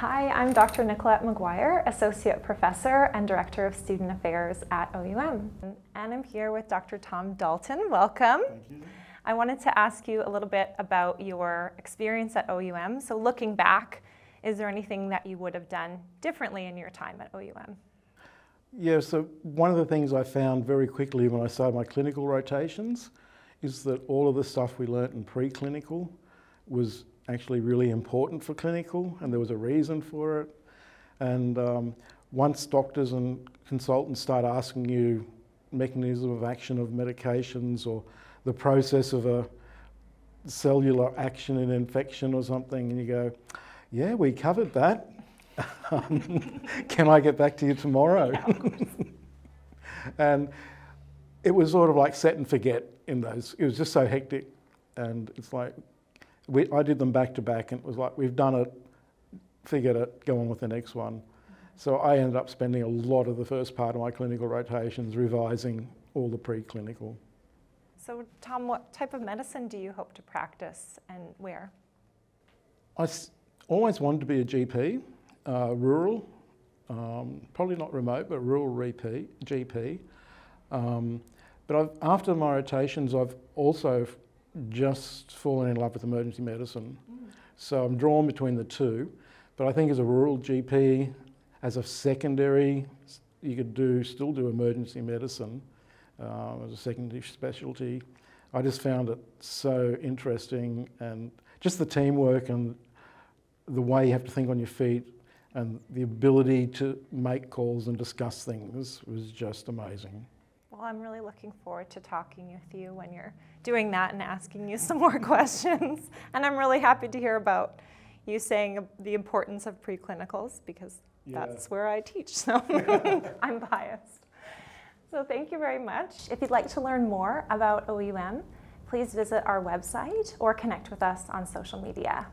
I'm Dr. Nicolette McGuire, Associate Professor and Director of Student Affairs at OUM. And I'm here with Dr. Tom Dalton. Welcome. Thank you. I wanted to ask you a little bit about your experience at OUM. So, looking back, is there anything that you would have done differently in your time at OUM? Yeah, so one of the things I found very quickly when I started my clinical rotations is that all of the stuff we learnt in preclinical was actually really important for clinical, and there was a reason for it. And um, once doctors and consultants start asking you mechanism of action of medications or the process of a cellular action in infection or something, and you go, yeah, we covered that. Um, can I get back to you tomorrow? and it was sort of like set and forget in those. It was just so hectic, and it's like we, I did them back to back, and it was like we've done it, figured it, go on with the next one. So I ended up spending a lot of the first part of my clinical rotations revising all the preclinical. So, Tom, what type of medicine do you hope to practice and where? I s- always wanted to be a GP, uh, rural, um, probably not remote, but rural GP. Um, but I've, after my rotations, I've also just fallen in love with emergency medicine. So I'm drawn between the two. But I think as a rural GP, as a secondary, you could do still do emergency medicine uh, as a secondary specialty. I just found it so interesting and just the teamwork and the way you have to think on your feet and the ability to make calls and discuss things was just amazing. Well, I'm really looking forward to talking with you when you're doing that and asking you some more questions. And I'm really happy to hear about you saying the importance of preclinicals because Yeah. that's where I teach. So I'm biased. So thank you very much. If you'd like to learn more about OUM, please visit our website or connect with us on social media.